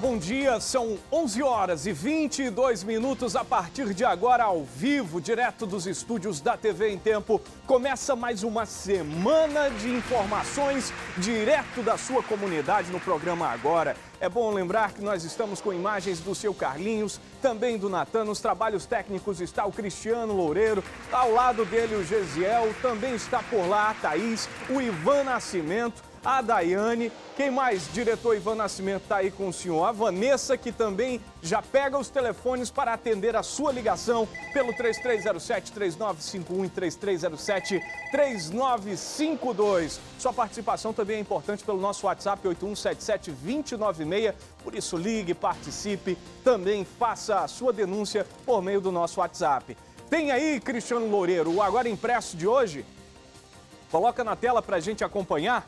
Bom dia. São 11 horas e 22 minutos a partir de agora ao vivo, direto dos estúdios da TV em Tempo. Começa mais uma semana de informações direto da sua comunidade no programa Agora. É bom lembrar que nós estamos com imagens do seu Carlinhos, também do Natan. Nos trabalhos técnicos está o Cristiano Loureiro, ao lado dele o Gesiel, também está por lá a Thaís, o Ivan Nascimento a Daiane. Quem mais? Diretor Ivan Nascimento está aí com o senhor. A Vanessa, que também já pega os telefones para atender a sua ligação pelo 3307-3951 e 3307-3952. Sua participação também é importante pelo nosso WhatsApp 8177-296. Por isso, ligue, participe, também faça a sua denúncia por meio do nosso WhatsApp. Tem aí, Cristiano Loureiro, o Agora Impresso de hoje? Coloca na tela para a gente acompanhar.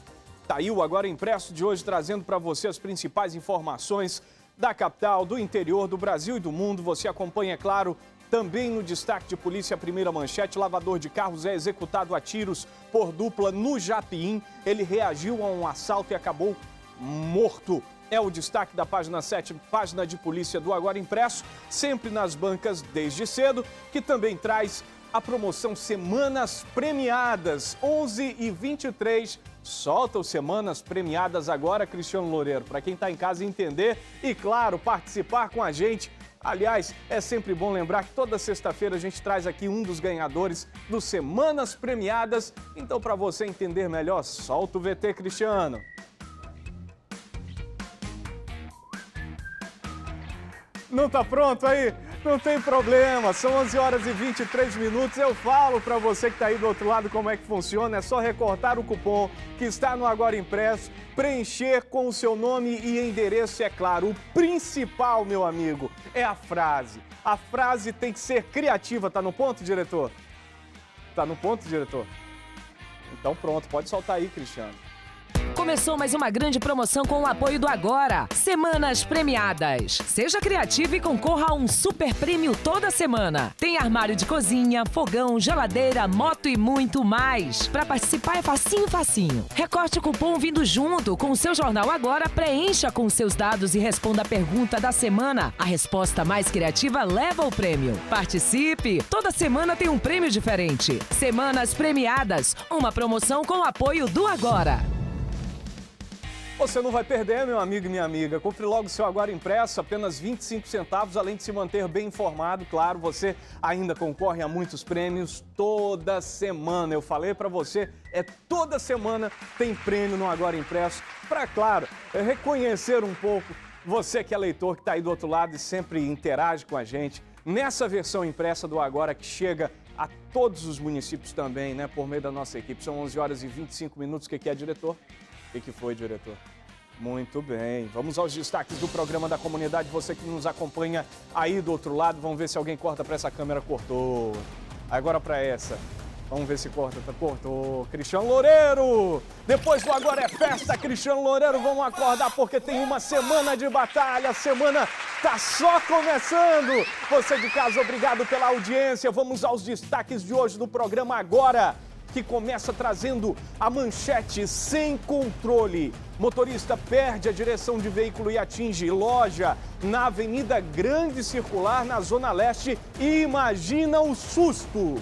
Tá aí o Agora Impresso de hoje trazendo para você as principais informações da capital, do interior, do Brasil e do mundo. Você acompanha, é claro, também no destaque de polícia, primeira manchete, lavador de carros é executado a tiros por dupla no Japiim. Ele reagiu a um assalto e acabou morto. É o destaque da página 7, página de polícia do Agora Impresso, sempre nas bancas desde cedo, que também traz a promoção Semanas Premiadas, 11 e 23 Solta os Semanas Premiadas agora, Cristiano Loureiro, para quem está em casa entender e, claro, participar com a gente. Aliás, é sempre bom lembrar que toda sexta-feira a gente traz aqui um dos ganhadores dos Semanas Premiadas. Então, para você entender melhor, solta o VT, Cristiano. Não está pronto aí? Não tem problema, são 11 horas e 23 minutos. Eu falo para você que está aí do outro lado como é que funciona. É só recortar o cupom que está no Agora Impresso, preencher com o seu nome e endereço, é claro. O principal, meu amigo, é a frase. A frase tem que ser criativa. Tá no ponto, diretor? Tá no ponto, diretor? Então pronto, pode soltar aí, Cristiano. Começou mais uma grande promoção com o apoio do Agora. Semanas premiadas. Seja criativo e concorra a um super prêmio toda semana. Tem armário de cozinha, fogão, geladeira, moto e muito mais. Para participar é facinho, facinho. Recorte o cupom vindo junto com o seu jornal Agora, preencha com seus dados e responda a pergunta da semana. A resposta mais criativa leva o prêmio. Participe! Toda semana tem um prêmio diferente. Semanas premiadas. Uma promoção com o apoio do Agora. Você não vai perder, meu amigo e minha amiga. Compre logo seu Agora Impresso, apenas 25 centavos, além de se manter bem informado. Claro, você ainda concorre a muitos prêmios toda semana. Eu falei para você, é toda semana tem prêmio no Agora Impresso. Para, claro, reconhecer um pouco você que é leitor, que está aí do outro lado e sempre interage com a gente. Nessa versão impressa do Agora que chega a todos os municípios também, né, por meio da nossa equipe. São 11 horas e 25 minutos. O que é, diretor? O que, que foi, diretor? Muito bem. Vamos aos destaques do programa da comunidade. Você que nos acompanha aí do outro lado, vamos ver se alguém corta para essa câmera. Cortou. Agora para essa. Vamos ver se corta. Cortou. Cristiano Loureiro. Depois do Agora é Festa, Cristiano Loureiro, vamos acordar porque tem uma semana de batalha. Semana tá só começando. Você de casa, obrigado pela audiência. Vamos aos destaques de hoje do programa Agora que começa trazendo a manchete sem controle. Motorista perde a direção de veículo e atinge loja na Avenida Grande Circular, na Zona Leste. E imagina o susto!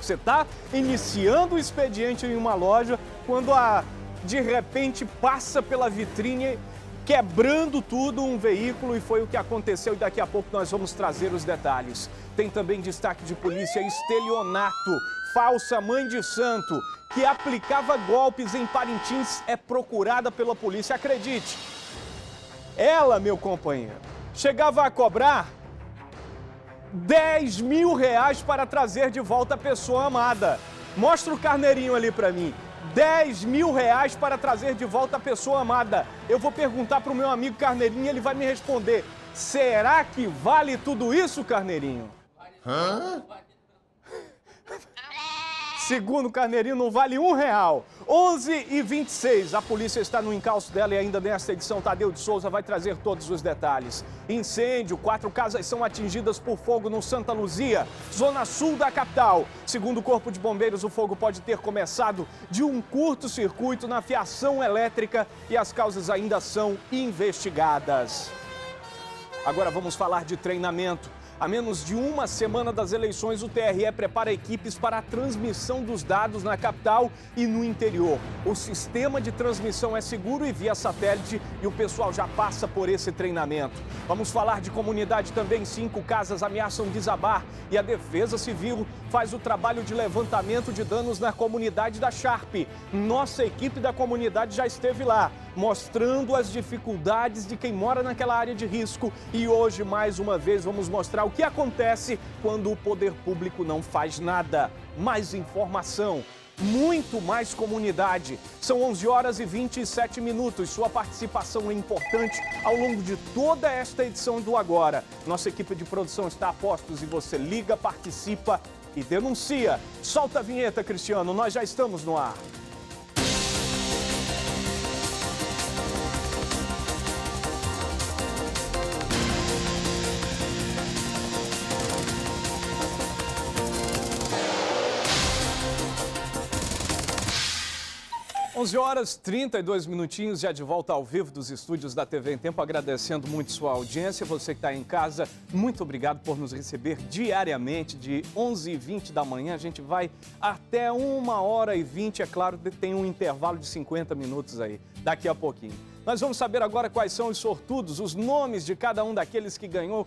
Você está iniciando o expediente em uma loja quando a de repente passa pela vitrine quebrando tudo um veículo e foi o que aconteceu e daqui a pouco nós vamos trazer os detalhes. Tem também destaque de polícia estelionato falsa mãe de santo que aplicava golpes em Parintins é procurada pela polícia. Acredite, ela, meu companheiro, chegava a cobrar 10 mil reais para trazer de volta a pessoa amada. Mostra o carneirinho ali para mim. 10 mil reais para trazer de volta a pessoa amada. Eu vou perguntar para o meu amigo Carneirinho e ele vai me responder. Será que vale tudo isso, Carneirinho? Hã? Segundo Carneirinho, não vale um real. 11 e 26. A polícia está no encalço dela e ainda nesta edição, Tadeu de Souza vai trazer todos os detalhes. Incêndio, quatro casas são atingidas por fogo no Santa Luzia, zona sul da capital. Segundo o Corpo de Bombeiros, o fogo pode ter começado de um curto-circuito na fiação elétrica e as causas ainda são investigadas. Agora vamos falar de treinamento. A menos de uma semana das eleições, o TRE prepara equipes para a transmissão dos dados na capital e no interior. O sistema de transmissão é seguro e via satélite e o pessoal já passa por esse treinamento. Vamos falar de comunidade também. Cinco casas ameaçam desabar e a Defesa Civil faz o trabalho de levantamento de danos na comunidade da Sharp. Nossa equipe da comunidade já esteve lá mostrando as dificuldades de quem mora naquela área de risco. E hoje, mais uma vez, vamos mostrar o que acontece quando o poder público não faz nada. Mais informação muito mais comunidade. São 11 horas e 27 minutos. Sua participação é importante ao longo de toda esta edição do Agora. Nossa equipe de produção está a postos e você liga, participa e denuncia. Solta a vinheta, Cristiano, nós já estamos no ar. 11 horas 32 minutinhos, já de volta ao vivo dos estúdios da TV em Tempo, agradecendo muito sua audiência. Você que está em casa, muito obrigado por nos receber diariamente, de 11h20 da manhã. A gente vai até 1 hora e 20, é claro, tem um intervalo de 50 minutos aí, daqui a pouquinho. Nós vamos saber agora quais são os sortudos, os nomes de cada um daqueles que ganhou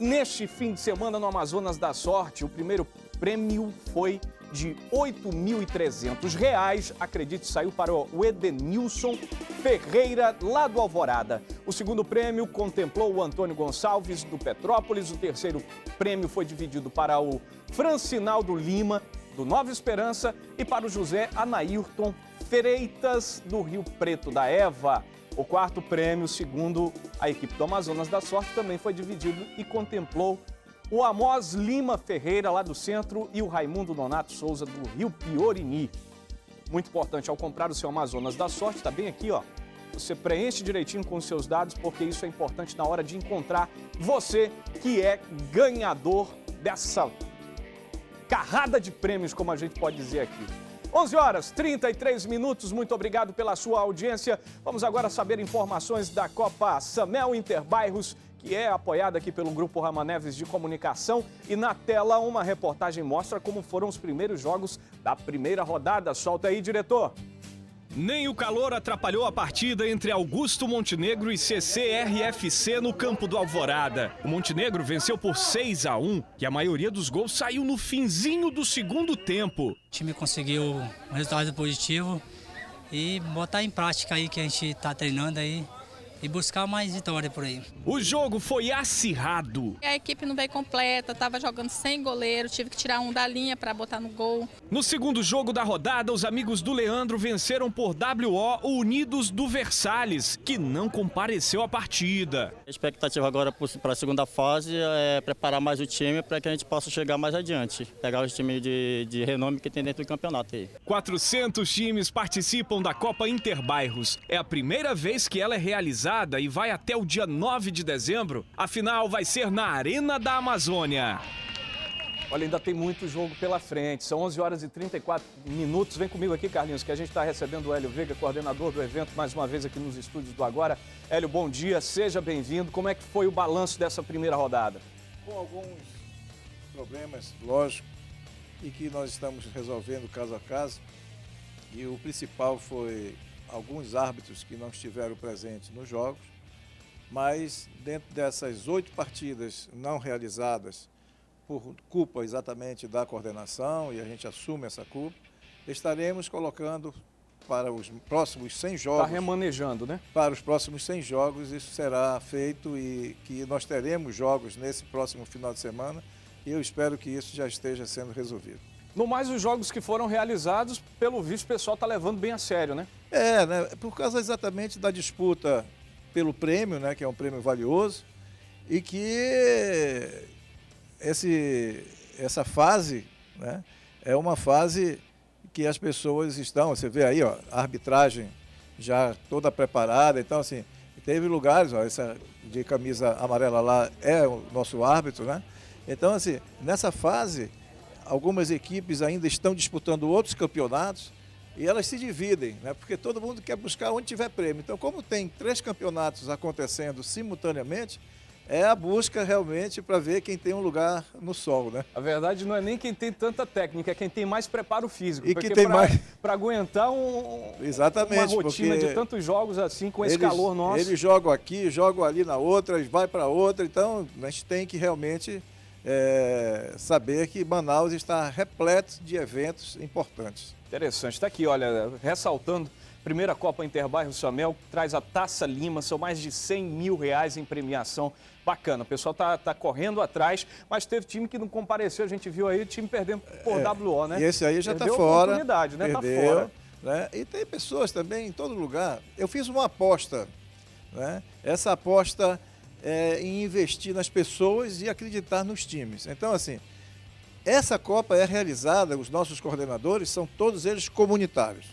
neste fim de semana no Amazonas da Sorte. O primeiro prêmio foi de R$ 8.300. Acredite, saiu para o Edenilson Ferreira, lá do Alvorada. O segundo prêmio contemplou o Antônio Gonçalves, do Petrópolis. O terceiro prêmio foi dividido para o Francinaldo Lima, do Nova Esperança, e para o José Anaírton Freitas, do Rio Preto da Eva. O quarto prêmio, segundo a equipe do Amazonas da Sorte, também foi dividido e contemplou o Amós Lima Ferreira, lá do centro, e o Raimundo Donato Souza, do Rio Piorini. Muito importante, ao comprar o seu Amazonas da Sorte, está bem aqui, ó. Você preenche direitinho com os seus dados, porque isso é importante na hora de encontrar você que é ganhador dessa carrada de prêmios, como a gente pode dizer aqui. 11 horas 33 minutos, muito obrigado pela sua audiência. Vamos agora saber informações da Copa Samel Interbairros que é apoiada aqui pelo Grupo Ramaneves de Comunicação. E na tela, uma reportagem mostra como foram os primeiros jogos da primeira rodada. Solta aí, diretor. Nem o calor atrapalhou a partida entre Augusto Montenegro e CCRFC no campo do Alvorada. O Montenegro venceu por 6 a 1 e a maioria dos gols saiu no finzinho do segundo tempo. O time conseguiu um resultado positivo e botar em prática aí que a gente está treinando aí e buscar mais vitória por aí. O jogo foi acirrado. A equipe não veio completa, estava jogando sem goleiro, tive que tirar um da linha para botar no gol. No segundo jogo da rodada, os amigos do Leandro venceram por WO o Unidos do Versalhes, que não compareceu à partida. A expectativa agora para a segunda fase é preparar mais o time para que a gente possa chegar mais adiante, pegar os times de, de renome que tem dentro do campeonato aí. 400 times participam da Copa Interbairros. É a primeira vez que ela é realizada realizada e vai até o dia 9 de dezembro. A final vai ser na Arena da Amazônia. Olha, ainda tem muito jogo pela frente. São 11 horas e 34 minutos. Vem comigo aqui, Carlinhos, que a gente está recebendo o Hélio Veiga, coordenador do evento, mais uma vez aqui nos estúdios do Agora. Hélio, bom dia, seja bem-vindo. Como é que foi o balanço dessa primeira rodada? Com alguns problemas, lógico, e que nós estamos resolvendo caso a caso. E o principal foi alguns árbitros que não estiveram presentes nos jogos, mas dentro dessas oito partidas não realizadas, por culpa exatamente da coordenação, e a gente assume essa culpa, estaremos colocando para os próximos 100 jogos. Está remanejando, né? Para os próximos 100 jogos, isso será feito e que nós teremos jogos nesse próximo final de semana e eu espero que isso já esteja sendo resolvido. No mais, os jogos que foram realizados, pelo visto, o pessoal está levando bem a sério, né? É, né? Por causa exatamente da disputa pelo prêmio, né? Que é um prêmio valioso. E que esse, essa fase né, é uma fase que as pessoas estão, você vê aí, ó, a arbitragem já toda preparada, então assim, teve lugares, ó, essa de camisa amarela lá é o nosso árbitro, né? Então assim, nessa fase, algumas equipes ainda estão disputando outros campeonatos e elas se dividem, né? Porque todo mundo quer buscar onde tiver prêmio. Então, como tem três campeonatos acontecendo simultaneamente, é a busca realmente para ver quem tem um lugar no sol, né? A verdade não é nem quem tem tanta técnica, é quem tem mais preparo físico. E que tem pra, mais para aguentar um, Exatamente, uma rotina de tantos jogos assim com esse eles, calor nosso. Eles jogam aqui, jogam ali na outra, vai para outra, então a gente tem que realmente é, saber que Manaus está repleto de eventos importantes. Interessante, está aqui, olha, ressaltando Primeira Copa Interbairro Samel traz a Taça Lima, são mais de 100 mil reais em premiação. Bacana, o pessoal tá, tá correndo atrás, mas teve time que não compareceu, a gente viu aí o time perdendo por é, WO, né? E esse aí já está fora. Oportunidade, né? Tá perdeu, tá fora. Né? E tem pessoas também em todo lugar. Eu fiz uma aposta, né? Essa aposta é em investir nas pessoas e acreditar nos times. Então, assim, essa Copa é realizada, os nossos coordenadores são todos eles comunitários.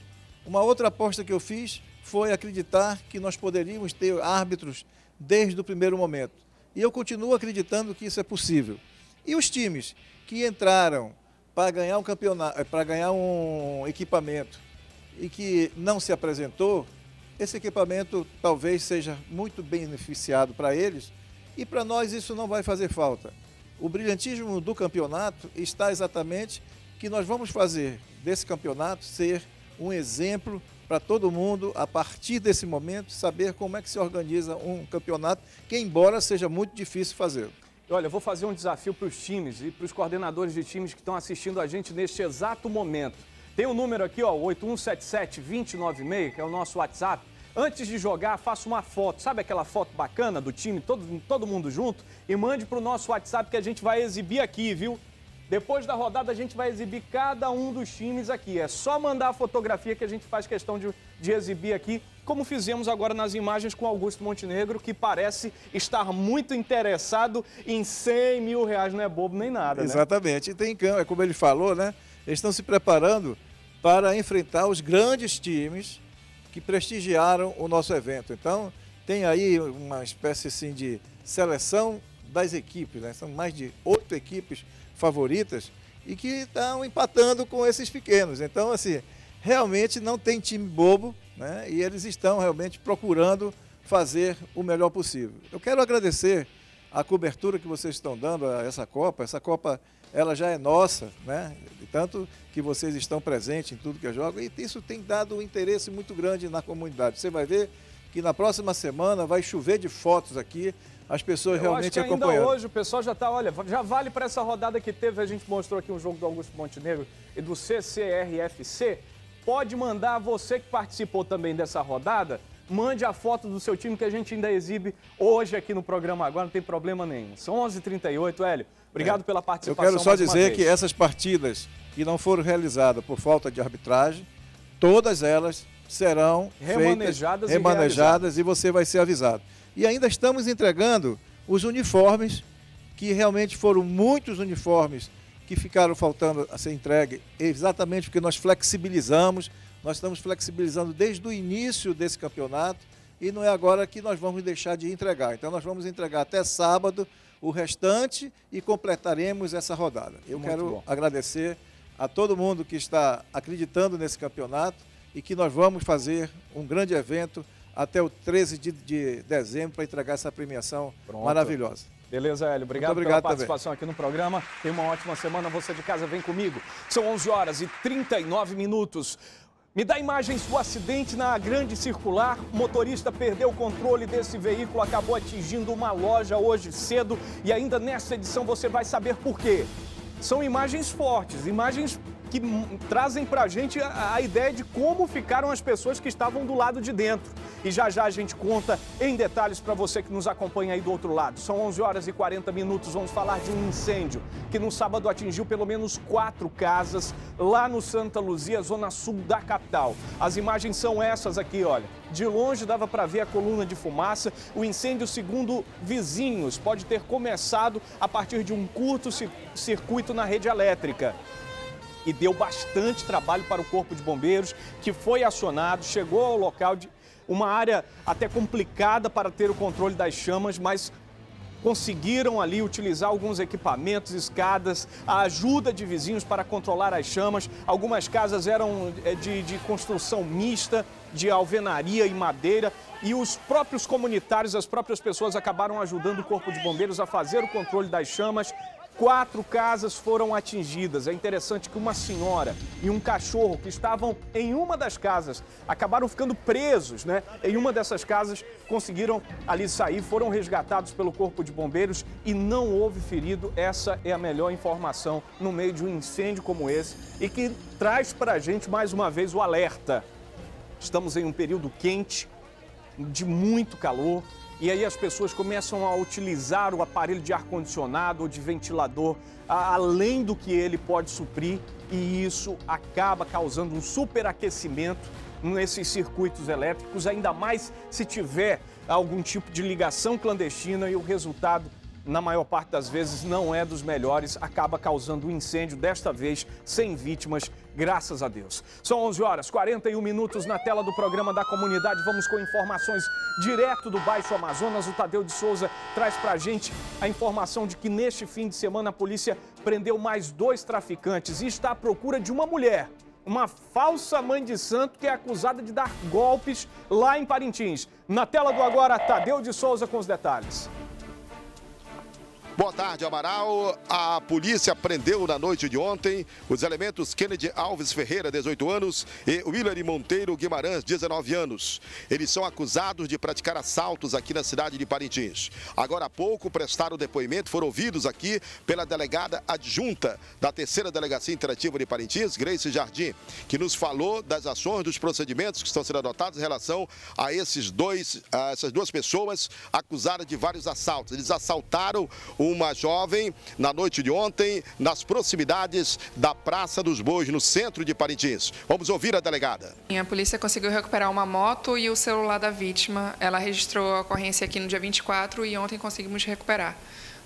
Uma outra aposta que eu fiz foi acreditar que nós poderíamos ter árbitros desde o primeiro momento. E eu continuo acreditando que isso é possível. E os times que entraram para ganhar um campeonato, eh, para ganhar um equipamento e que não se apresentou, esse equipamento talvez seja muito beneficiado para eles e para nós isso não vai fazer falta. O brilhantismo do campeonato está exatamente que nós vamos fazer desse campeonato ser um exemplo para todo mundo, a partir desse momento, saber como é que se organiza um campeonato, que embora seja muito difícil fazer. Olha, eu vou fazer um desafio para os times e para os coordenadores de times que estão assistindo a gente neste exato momento. Tem o um número aqui, ó, 8177-2096, que é o nosso WhatsApp. Antes de jogar, faça uma foto, sabe aquela foto bacana do time, todo, todo mundo junto? E mande para o nosso WhatsApp que a gente vai exibir aqui, viu? Depois da rodada, a gente vai exibir cada um dos times aqui. É só mandar a fotografia que a gente faz questão de, de exibir aqui, como fizemos agora nas imagens com Augusto Montenegro, que parece estar muito interessado em 100 mil reais. Não é bobo nem nada, né? Exatamente. E tem, é como ele falou, né? Eles estão se preparando para enfrentar os grandes times que prestigiaram o nosso evento. Então, tem aí uma espécie assim, de seleção das equipes, né? São mais de oito equipes favoritas e que estão empatando com esses pequenos. Então, assim, realmente não tem time bobo, né? E eles estão realmente procurando fazer o melhor possível. Eu quero agradecer a cobertura que vocês estão dando a essa Copa. Essa Copa, ela já é nossa, né? Tanto que vocês estão presentes em tudo que eu jogo e isso tem dado um interesse muito grande na comunidade. Você vai ver que na próxima semana vai chover de fotos aqui as pessoas Eu realmente acho que ainda acompanhando. hoje o pessoal já está, olha, já vale para essa rodada que teve, a gente mostrou aqui um jogo do Augusto Montenegro e do CCRFC. Pode mandar você que participou também dessa rodada, mande a foto do seu time que a gente ainda exibe hoje aqui no programa agora, não tem problema nenhum. São 11h38, Hélio. Obrigado é. pela participação. Eu quero só dizer que essas partidas que não foram realizadas por falta de arbitragem, todas elas serão remanejadas, feitas, remanejadas e, e você vai ser avisado. E ainda estamos entregando os uniformes, que realmente foram muitos uniformes que ficaram faltando a ser entregue, exatamente porque nós flexibilizamos, nós estamos flexibilizando desde o início desse campeonato e não é agora que nós vamos deixar de entregar. Então nós vamos entregar até sábado o restante e completaremos essa rodada. Eu Muito quero bom. agradecer a todo mundo que está acreditando nesse campeonato e que nós vamos fazer um grande evento até o 13 de, de dezembro para entregar essa premiação Pronto. maravilhosa. Beleza, Hélio. Obrigado, obrigado pela participação também. aqui no programa. Tenha uma ótima semana. Você de casa vem comigo. São 11 horas e 39 minutos. Me dá imagens do acidente na grande circular. O motorista perdeu o controle desse veículo, acabou atingindo uma loja hoje cedo e ainda nessa edição você vai saber por quê. São imagens fortes, imagens que trazem para a gente a, ideia de como ficaram as pessoas que estavam do lado de dentro. E já já a gente conta em detalhes para você que nos acompanha aí do outro lado. São 11 horas e 40 minutos, vamos falar de um incêndio que no sábado atingiu pelo menos quatro casas lá no Santa Luzia, zona sul da capital. As imagens são essas aqui, olha. De longe dava para ver a coluna de fumaça. O incêndio, segundo vizinhos, pode ter começado a partir de um curto circuito na rede elétrica. e deu bastante trabalho para o Corpo de Bombeiros, que foi acionado, chegou ao local de uma área até complicada para ter o controle das chamas, mas conseguiram ali utilizar alguns equipamentos, escadas, a ajuda de vizinhos para controlar as chamas. Algumas casas eram eh, de, de construção mista, de alvenaria e madeira. E os próprios comunitários, as próprias pessoas acabaram ajudando o Corpo de Bombeiros a fazer o controle das chamas Quatro casas foram atingidas. É interessante que uma senhora e um cachorro que estavam em uma das casas acabaram ficando presos, né? Em uma dessas casas conseguiram ali sair, foram resgatados pelo Corpo de Bombeiros e não houve ferido. Essa é a melhor informação no meio de um incêndio como esse e que traz para a gente mais uma vez o alerta. Estamos em um período quente, de muito calor, e aí as pessoas começam a utilizar o aparelho de ar-condicionado ou de ventilador além do que ele pode suprir e isso acaba causando um superaquecimento nesses circuitos elétricos, ainda mais se tiver algum tipo de ligação clandestina e o resultado na maior parte das vezes não é dos melhores, acaba causando um incêndio, desta vez sem vítimas, graças a Deus. São 11 horas, 41 minutos na tela do programa da comunidade. Vamos com informações direto do Baixo Amazonas. O Tadeu de Souza traz pra gente a informação de que neste fim de semana a polícia prendeu mais dois traficantes e está à procura de uma mulher uma falsa mãe de santo que é acusada de dar golpes lá em Parintins. Na tela do agora, Tadeu de Souza com os detalhes. Boa tarde, Amaral. A polícia prendeu na noite de ontem os elementos Kennedy Alves Ferreira, 18 anos, e Willary Monteiro Guimarães, 19 anos. Eles são acusados de praticar assaltos aqui na cidade de Parintins. Agora há pouco prestaram depoimento, foram ouvidos aqui pela delegada adjunta da terceira delegacia interativa de Parintins, Grace Jardim, que nos falou das ações, dos procedimentos que estão sendo adotados em relação a esses dois, a essas duas pessoas acusadas de vários assaltos. Eles assaltaram o uma jovem na noite de ontem, nas proximidades da Praça dos Bois, no centro de Parintins. Vamos ouvir a delegada. A polícia conseguiu recuperar uma moto e o celular da vítima. Ela registrou a ocorrência aqui no dia 24 e ontem conseguimos recuperar.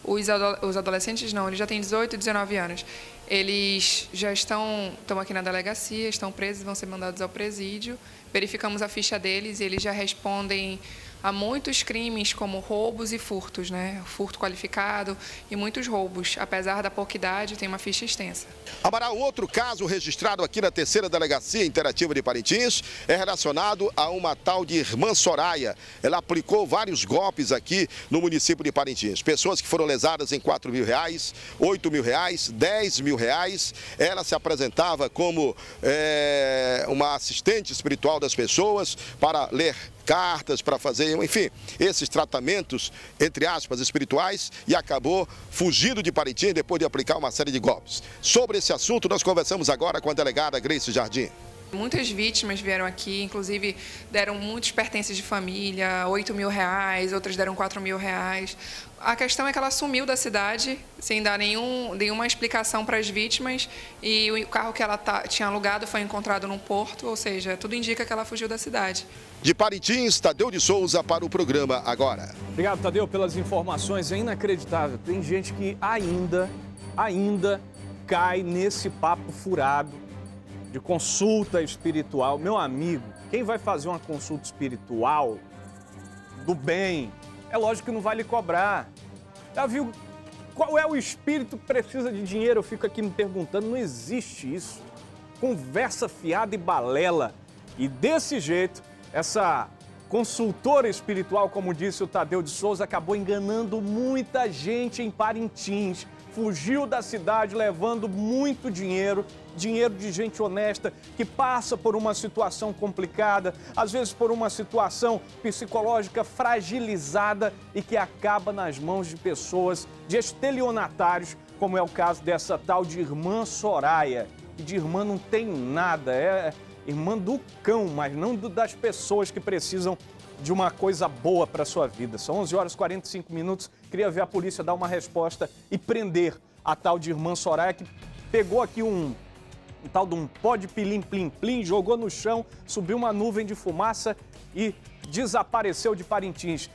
Os, adolescentes não, eles já têm 18 e 19 anos. Eles já estão, estão aqui na delegacia, estão presos, vão ser mandados ao presídio. Verificamos a ficha deles e eles já respondem há muitos crimes como roubos e furtos, né? Furto qualificado e muitos roubos. Apesar da pouca idade, tem uma ficha extensa. Amaral, outro caso registrado aqui na terceira delegacia interativa de Parintins é relacionado a uma tal de irmã Soraya. Ela aplicou vários golpes aqui no município de Parintins. Pessoas que foram lesadas em 4 mil reais, 8 mil reais, 10 mil reais. Ela se apresentava como é, uma assistente espiritual das pessoas para ler cartas para fazer, enfim, esses tratamentos, entre aspas, espirituais e acabou fugindo de Parintins depois de aplicar uma série de golpes. Sobre esse assunto, nós conversamos agora com a delegada Grace Jardim. Muitas vítimas vieram aqui, inclusive deram muitos pertences de família, 8 mil reais, outras deram 4 mil reais. A questão é que ela sumiu da cidade sem dar nenhum, nenhuma explicação para as vítimas e o carro que ela tá, tinha alugado foi encontrado num porto, ou seja, tudo indica que ela fugiu da cidade. De Parintins, Tadeu de Souza para o programa Agora. Obrigado, Tadeu, pelas informações. É inacreditável. Tem gente que ainda, ainda cai nesse papo furado de consulta espiritual. Meu amigo, quem vai fazer uma consulta espiritual do bem, é lógico que não vai lhe cobrar. Já viu qual é o espírito que precisa de dinheiro? Eu fico aqui me perguntando, não existe isso. Conversa fiada e balela. E desse jeito, essa consultora espiritual, como disse o Tadeu de Souza, acabou enganando muita gente em Parintins fugiu da cidade levando muito dinheiro, dinheiro de gente honesta que passa por uma situação complicada, às vezes por uma situação psicológica fragilizada e que acaba nas mãos de pessoas, de estelionatários, como é o caso dessa tal de irmã Soraya, que de irmã não tem nada, é irmã do cão, mas não das pessoas que precisam de uma coisa boa para sua vida. São 11 horas e 45 minutos. Queria ver a polícia dar uma resposta e prender a tal de irmã Soraya que pegou aqui um, um tal de um pó de pilim plim plim, jogou no chão, subiu uma nuvem de fumaça e desapareceu de Parintins.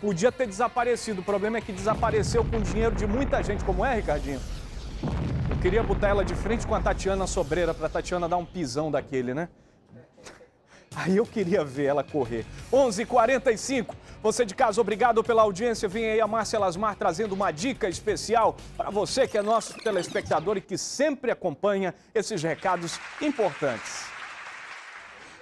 Podia ter desaparecido, o problema é que desapareceu com dinheiro de muita gente, como é, Ricardinho? queria botar ela de frente com a Tatiana Sobreira pra Tatiana dar um pisão daquele, né? Aí eu queria ver ela correr. 11:45. H 45 Você de casa, obrigado pela audiência. Vem aí a Márcia Lasmar trazendo uma dica especial para você que é nosso telespectador e que sempre acompanha esses recados importantes.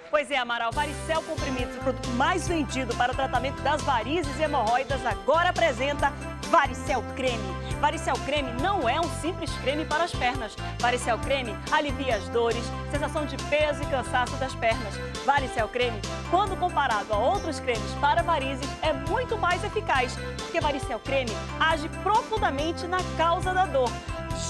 Pois é, Amaral, Varicel Comprimidos, o produto mais vendido para o tratamento das varizes e hemorroidas, agora apresenta Varicel Creme. Varicel Creme não é um simples creme para as pernas. Varicel Creme alivia as dores, sensação de peso e cansaço das pernas. Varicel Creme, quando comparado a outros cremes para varizes, é muito mais eficaz, porque Varicel Creme age profundamente na causa da dor.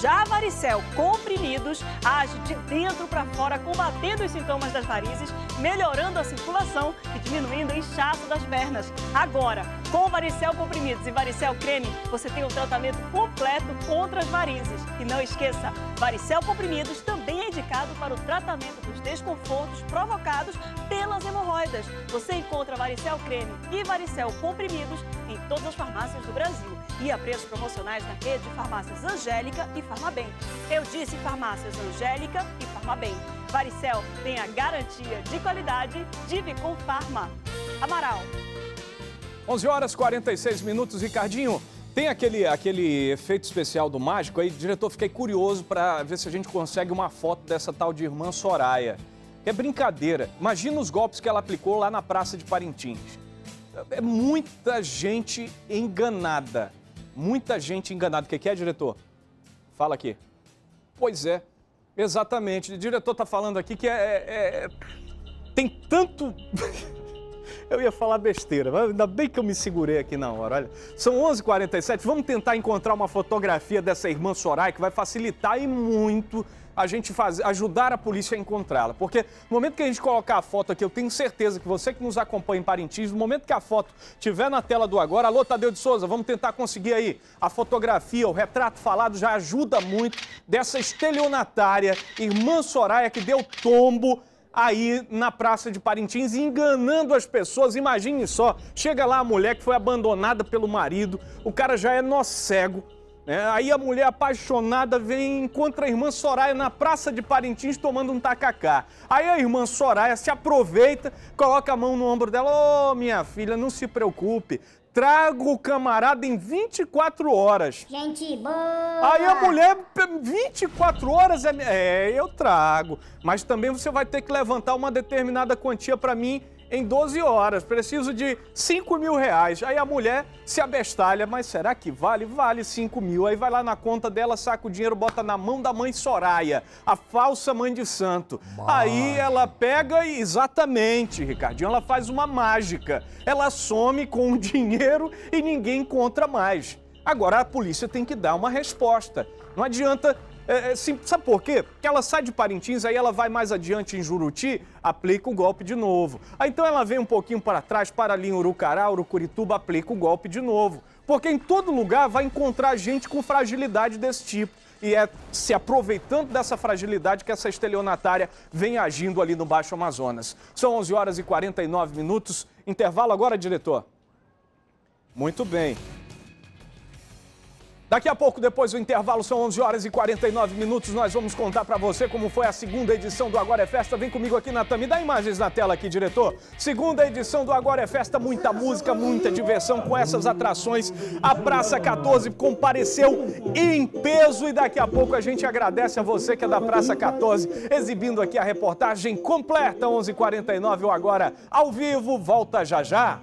Já varicel comprimidos age de dentro para fora, combatendo os sintomas das varizes, melhorando a circulação e diminuindo o inchaço das pernas. Agora, com varicel comprimidos e varicel creme, você tem um tratamento completo contra as varizes. E não esqueça, varicel comprimidos também é indicado para o tratamento dos desconfortos provocados pelas hemorroidas. Você encontra varicel creme e varicel comprimidos em todas as farmácias do Brasil e a preços promocionais na rede de farmácias Angélica e Farmabem. Eu disse farmácias Angélica e Farmabem. Varicel tem a garantia de qualidade de Vicom Farma. Amaral. 11 horas 46 minutos, Ricardinho. Tem aquele, aquele efeito especial do mágico aí, diretor, fiquei curioso para ver se a gente consegue uma foto dessa tal de irmã Soraya. É brincadeira. Imagina os golpes que ela aplicou lá na Praça de Parintins. É muita gente enganada. Muita gente enganada. O que é, diretor? Fala aqui. Pois é, exatamente. O diretor está falando aqui que é, é, é tem tanto. Eu ia falar besteira, mas ainda bem que eu me segurei aqui na hora. Olha, são 11 h 47 vamos tentar encontrar uma fotografia dessa irmã Soraya que vai facilitar e muito a gente fazer, ajudar a polícia a encontrá-la. Porque no momento que a gente colocar a foto aqui, eu tenho certeza que você que nos acompanha em Parintins, no momento que a foto estiver na tela do agora, alô Tadeu de Souza, vamos tentar conseguir aí a fotografia, o retrato falado já ajuda muito dessa estelionatária irmã Soraya que deu tombo aí na Praça de Parintins, enganando as pessoas. Imagine só, chega lá a mulher que foi abandonada pelo marido, o cara já é nó cego, né? aí a mulher apaixonada vem encontra a irmã Soraya na Praça de Parintins tomando um tacacá. Aí a irmã Soraya se aproveita, coloca a mão no ombro dela, ô oh, minha filha, não se preocupe, trago o camarada em 24 horas. Gente boa! Aí a mulher, 24 horas, é, é, eu trago. Mas também você vai ter que levantar uma determinada quantia para mim em 12 horas. Preciso de 5 mil reais. Aí a mulher se abestalha, mas será que vale? Vale 5 mil. Aí vai lá na conta dela, saca o dinheiro, bota na mão da mãe Soraya, a falsa mãe de santo. Aí ela pega e, exatamente, Ricardinho, ela faz uma mágica. Ela some com o dinheiro e ninguém encontra mais. Agora a polícia tem que dar uma resposta. Não adianta é, é, sim, sabe por quê? Porque ela sai de Parintins, aí ela vai mais adiante em Juruti, aplica o golpe de novo. Aí então ela vem um pouquinho para trás, para ali em Urucará, Urucurituba, aplica o golpe de novo. Porque em todo lugar vai encontrar gente com fragilidade desse tipo. E é se aproveitando dessa fragilidade que essa estelionatária vem agindo ali no Baixo Amazonas. São 11 horas e 49 minutos. Intervalo agora, diretor? Muito bem. Daqui a pouco, depois do intervalo, são 11 horas e 49 minutos, nós vamos contar para você como foi a segunda edição do Agora é Festa. Vem comigo aqui na Tami, dá imagens na tela aqui, diretor. Segunda edição do Agora é Festa, muita música, muita diversão com essas atrações. A Praça 14 compareceu em peso e daqui a pouco a gente agradece a você que é da Praça 14, exibindo aqui a reportagem completa, 11h49, o Agora ao vivo, volta já já.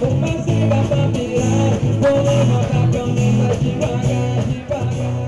Vou fazer a pra virar, vou levantar a cabeça devagar, devagar